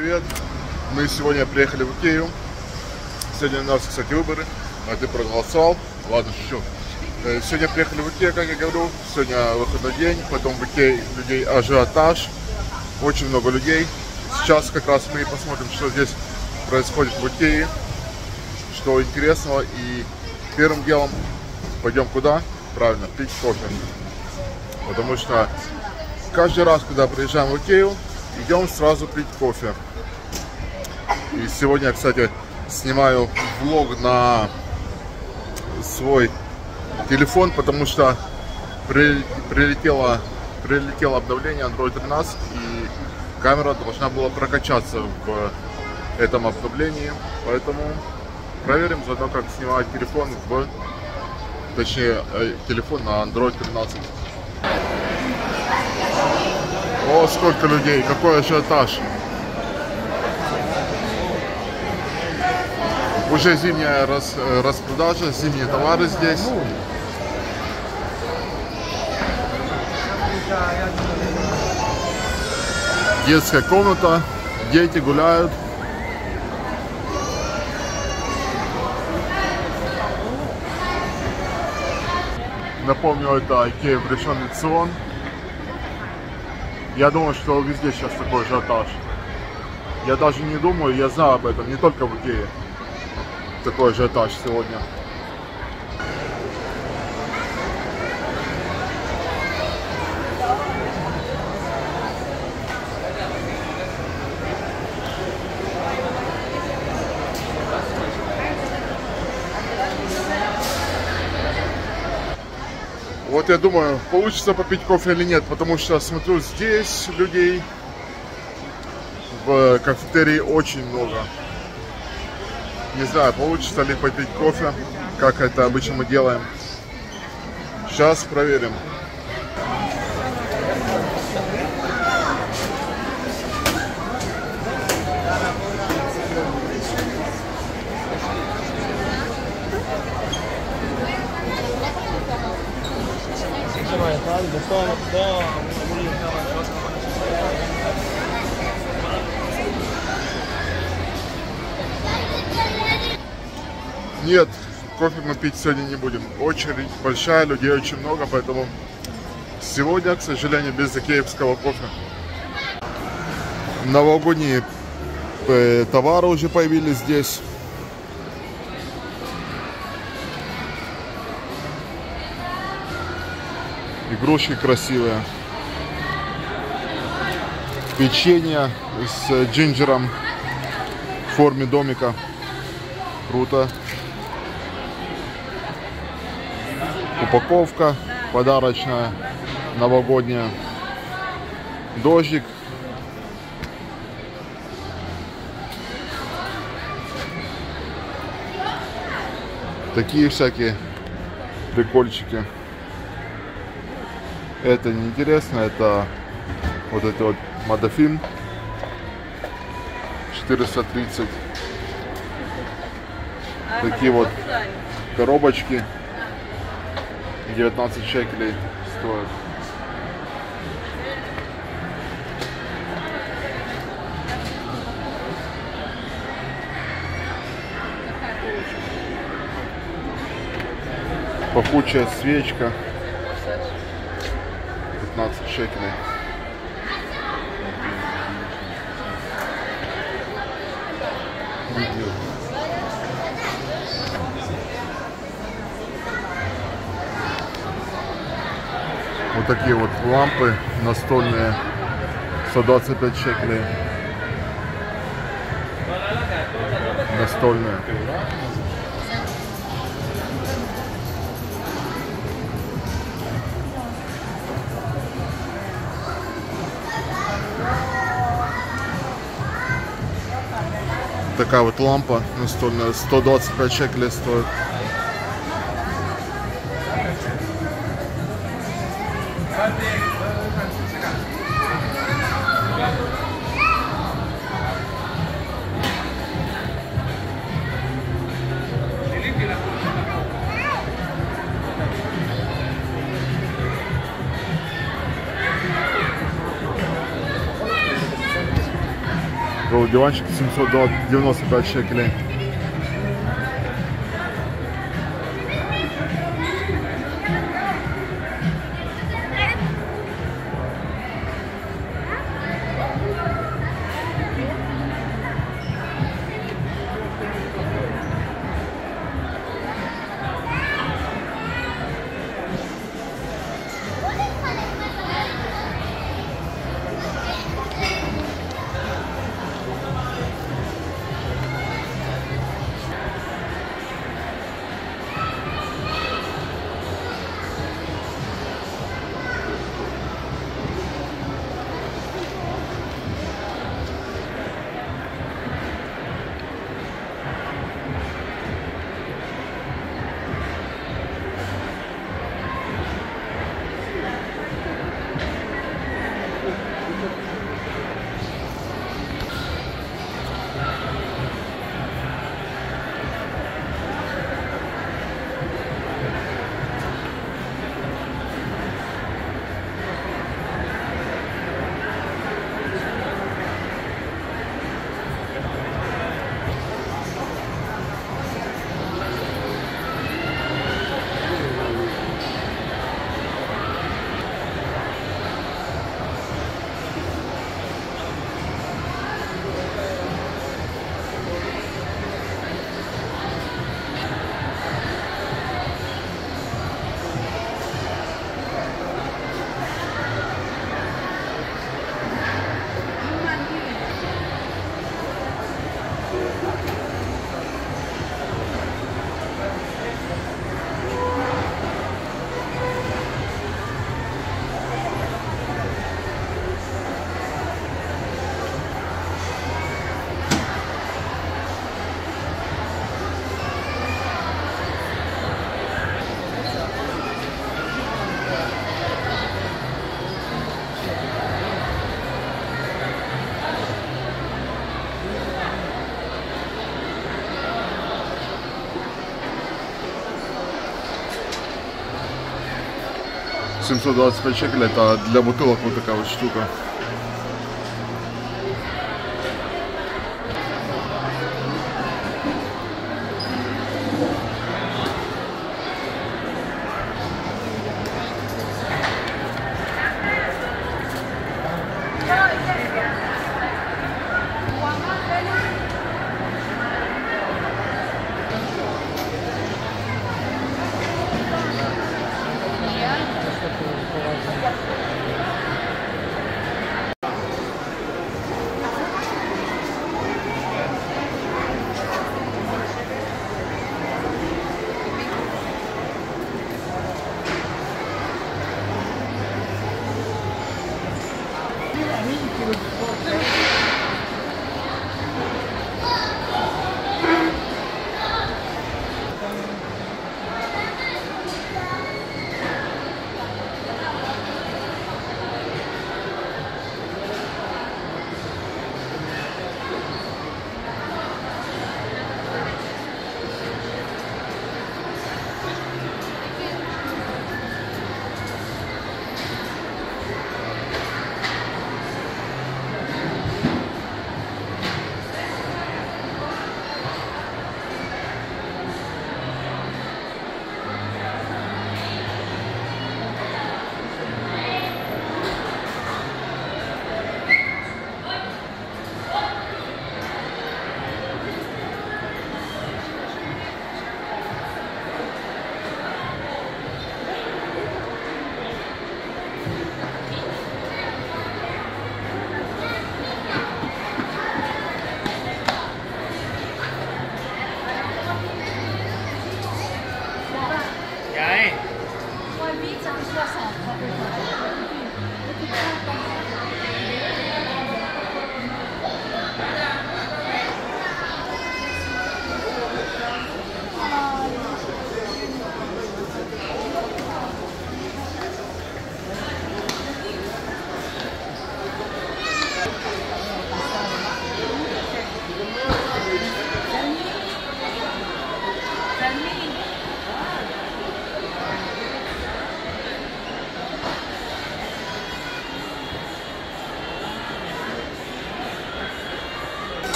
привет! Мы сегодня приехали в Икею. Сегодня у нас, кстати, выборы, а ты проголосовал. Ладно, шучу. Э, Сегодня приехали в Икею, как я говорю. Сегодня выходной день, потом в Икее людей ажиотаж. Очень много людей. Сейчас как раз мы посмотрим, что здесь происходит в Икее, что интересного. И первым делом пойдем куда? Правильно, пить кофе. Потому что каждый раз, когда приезжаем в Икею, идем сразу пить кофе. И сегодня кстати, снимаю влог на свой телефон, потому что при- прилетело, прилетело обновление Android 13 и камера должна была прокачаться в этом обновлении. Поэтому проверим заодно, как снимать телефон в точнее э, телефон на Android 13. О, сколько людей, какой ажиотаж. Уже зимняя рас- э, распродажа, зимние товары здесь. Детская комната, дети гуляют. Напомню, это Икея в решенный Цион. Я думаю, что везде сейчас такой ажиотаж. Я даже не думаю, я знаю об этом, не только в Икее. Такой ажиотаж сегодня. Вот я думаю, получится попить кофе или нет, потому что смотрю, здесь людей в кафетерии очень много. Не знаю, получится ли попить кофе, как это обычно мы делаем. Сейчас проверим. Нет, кофе мы пить сегодня не будем. Очередь большая, людей очень много, поэтому сегодня, к сожалению, без икеевского кофе. Новогодние э, товары уже появились здесь. Игрушки красивые. Печенье с джинджером в форме домика. Круто. Упаковка подарочная, новогодняя. Дождик. Такие всякие прикольчики. Это не интересно, это вот это вот Мадафин 430 такие вот коробочки 19 шекелей стоят. Пахучая свечка 15 шекелей. Видео. Вот такие вот лампы настольные 125 шекелей. Настольные. Такая вот лампа настольная 125 шекелей стоит. Такой диванчик 795 шекелей. Семьсот двадцать пять шекелей это для бутылок вот такая вот штука.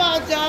大家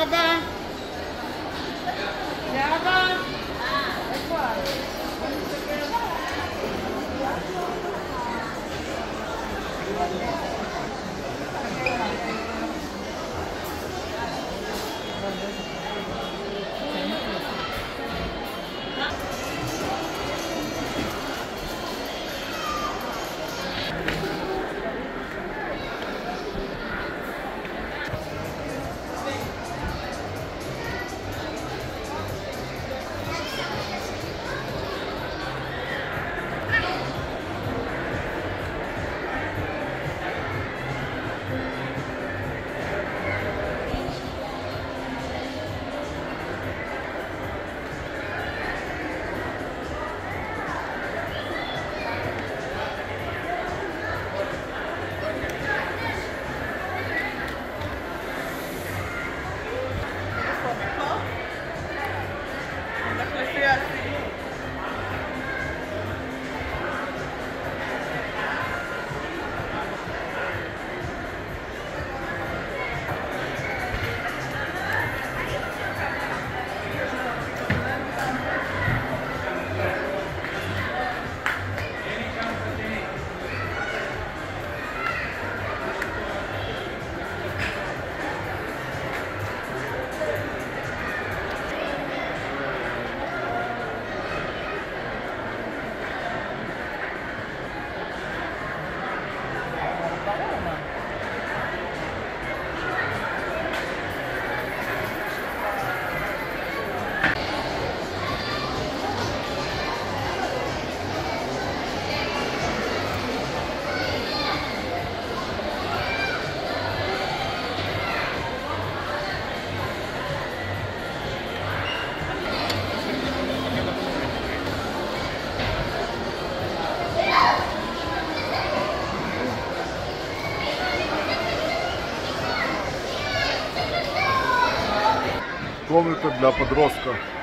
Комната для подростка.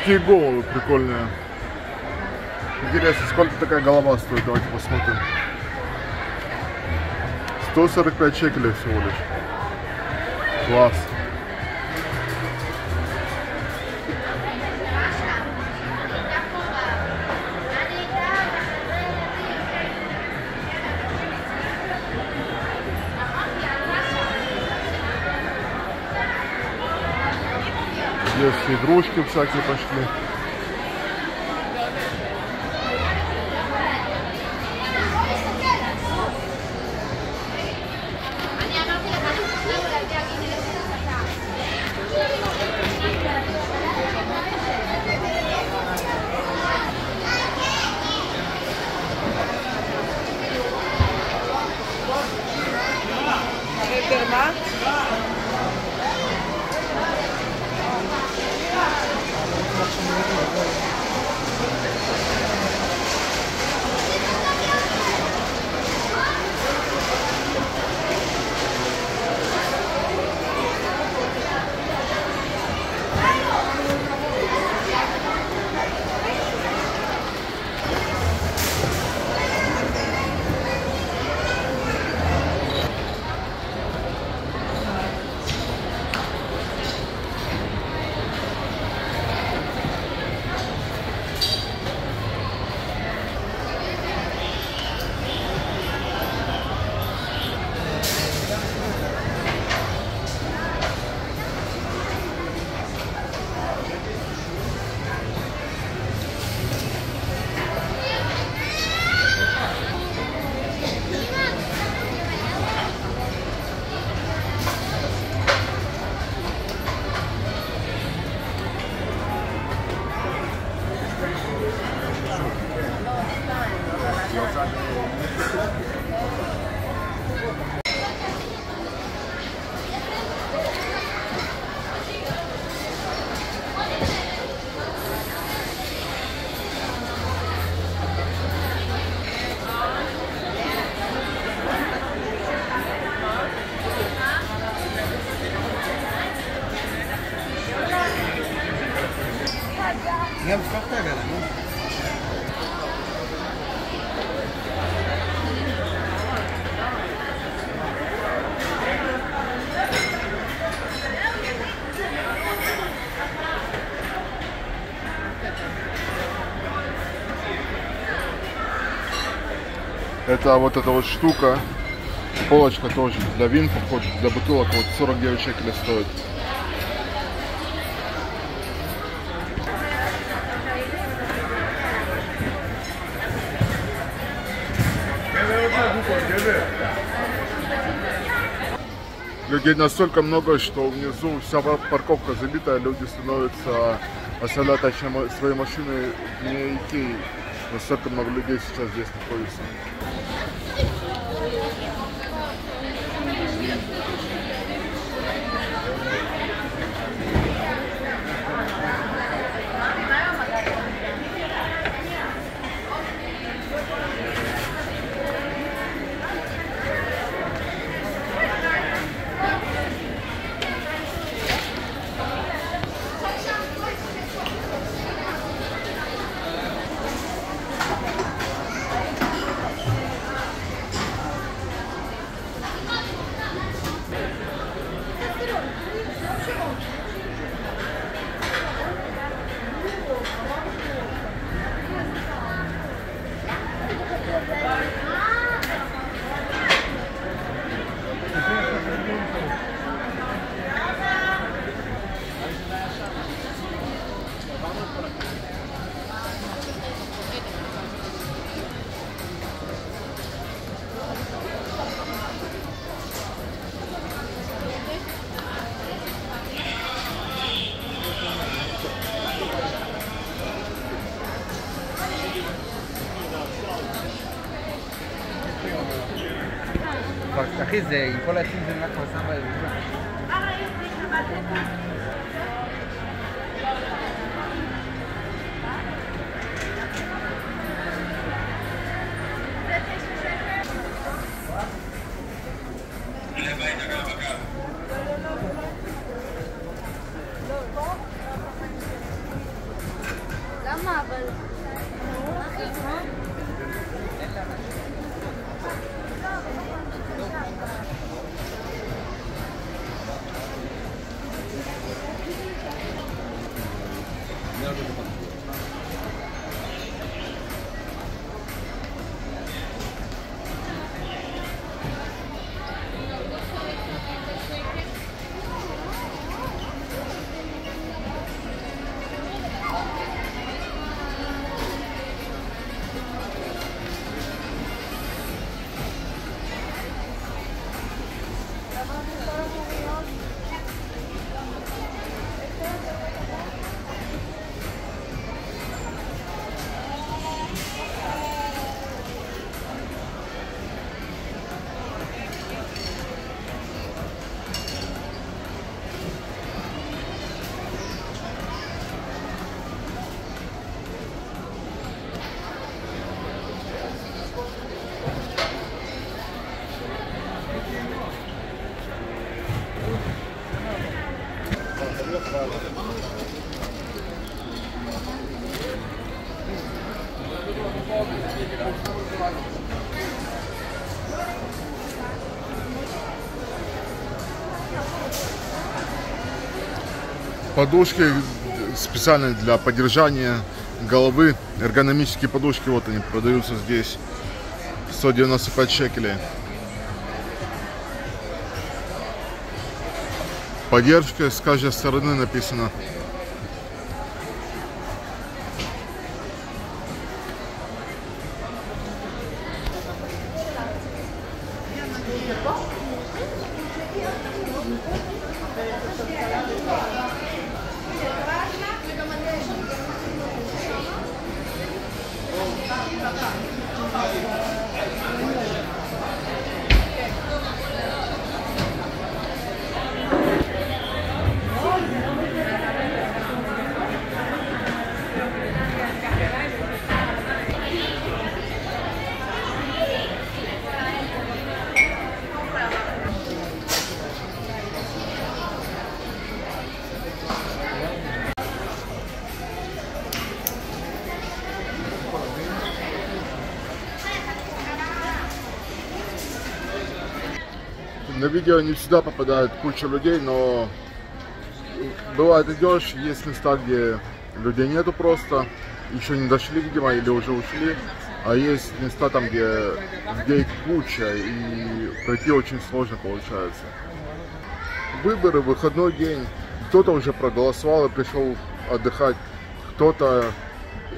Какие головы прикольные. Интересно, сколько такая голова стоит? Давайте посмотрим. 145 шекелей всего лишь. Класс. Здесь игрушки всякие пошли. Это вот эта вот штука, полочка тоже для вин подходит, для бутылок вот 49 шекелей стоит. Людей настолько много, что внизу вся пар- парковка забита, люди становятся оставлять мо- свои машины вне Икеи. Настолько много людей сейчас здесь находится. krize, il pola krize nako samba. Подушки специально для поддержания головы. Эргономические подушки, вот они продаются здесь. 195 шекелей. Поддержка с каждой стороны написано. На видео не всегда попадает куча людей, но бывает идешь, есть места, где людей нету просто, еще не дошли, видимо, или уже ушли, а есть места там, где людей куча, и пройти очень сложно получается. Выборы, выходной день, кто-то уже проголосовал и пришел отдыхать, кто-то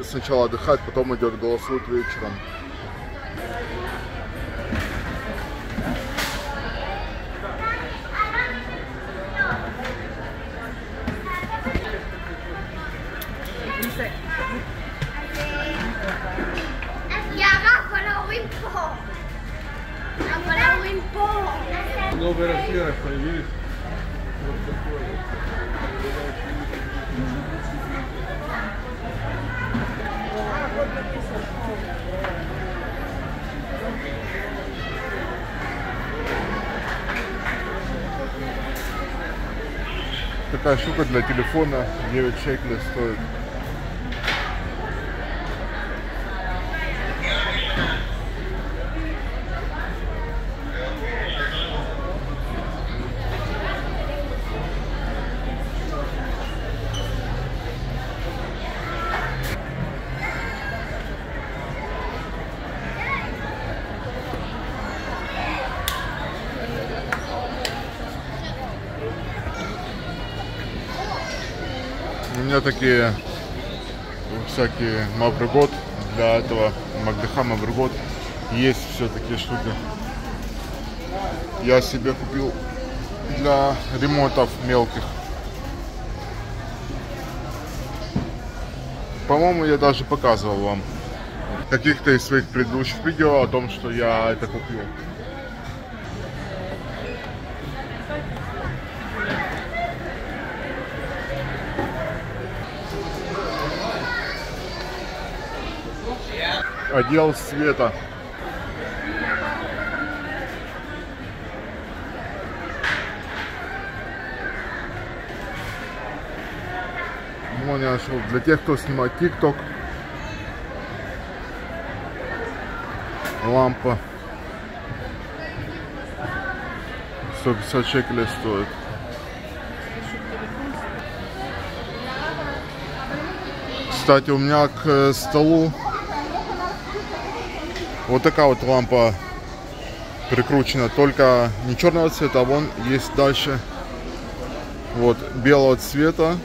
сначала отдыхать, потом идет голосует вечером. Такая штука для телефона 9 шекелей стоит. Такие всякие мавригот для этого Магдыха мавригот есть все такие штуки. Я себе купил для ремонтов мелких. По-моему, я даже показывал вам каких-то из своих предыдущих видео о том, что я это купил. Отдел света. Вон я нашел для тех, кто снимает ТикТок. Лампа. 150 шекелей стоит. Кстати, у меня к э, столу вот такая вот лампа прикручена, только не черного цвета, а вон есть дальше вот белого цвета.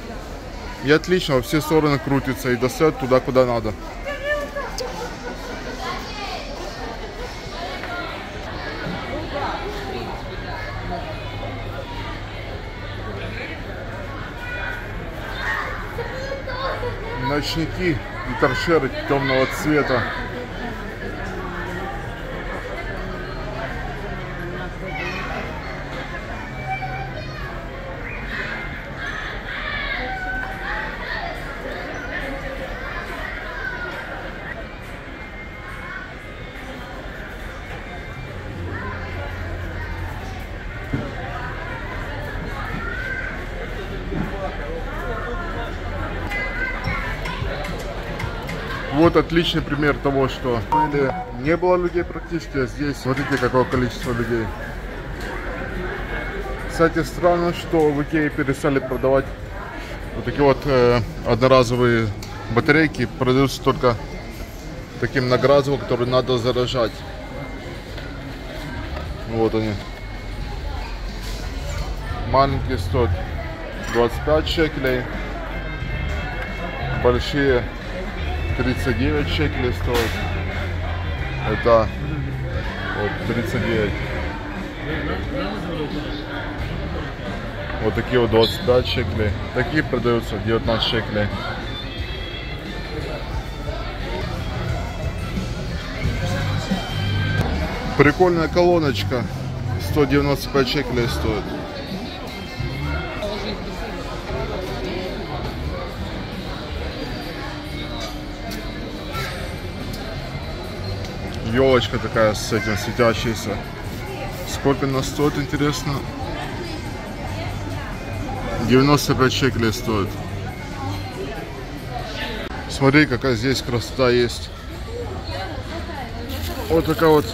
И отлично, во все стороны крутится и достает туда, куда надо. Ночники и торшеры темного цвета. Отличный пример того, что или не было людей практически, а здесь смотрите какое количество людей. Кстати, странно, что в Икее перестали продавать вот такие вот э, одноразовые батарейки. Продаются только таким многоразовым, который надо заражать. Вот они. Маленькие стоят 25 шекелей. Большие 39 шекелей стоит. Это вот 39. Вот такие вот 25 шекелей. Такие продаются 19 шекелей. Прикольная колоночка. 195 шекелей стоит. Елочка такая с этим светящейся. Сколько она стоит, интересно? 95 шекелей стоит. Смотри, какая здесь красота есть. Вот такая вот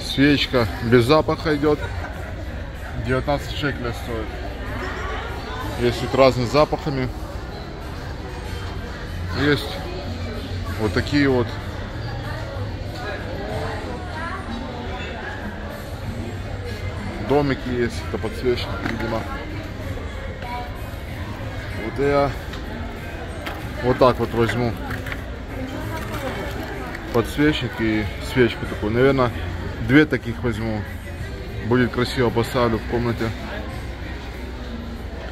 свечка без запаха идет. 19 шекелей стоит. Есть вот разные запахами. Есть вот такие вот домики есть, это подсвечник, видимо. Вот я вот так вот возьму подсвечник и свечку такую. Наверное, две таких возьму. Будет красиво, поставлю в комнате.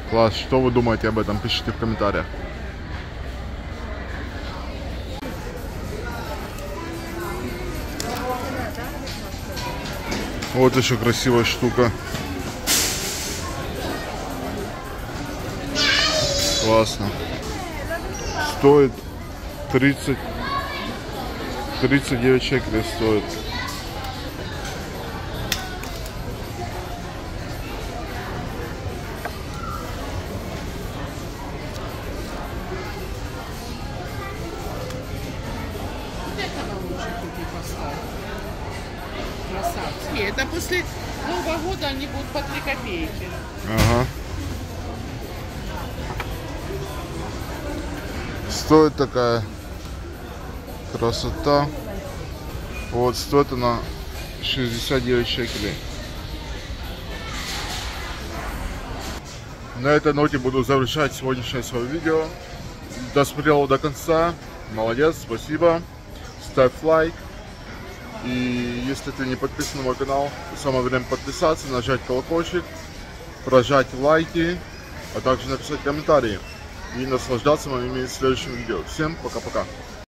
Класс, что вы думаете об этом? Пишите в комментариях. Вот еще красивая штука. Классно. Стоит 30 39 шекелей стоит. Такая красота. Вот, стоит она 69 шекелей. На этой ноте буду завершать сегодняшнее свое видео. Досмотрел до конца. Молодец, спасибо. Ставь лайк. И если ты не подписан на мой канал, самое время подписаться, нажать колокольчик, прожать лайки, а также написать комментарии и наслаждаться моими следующими видео. Всем пока-пока.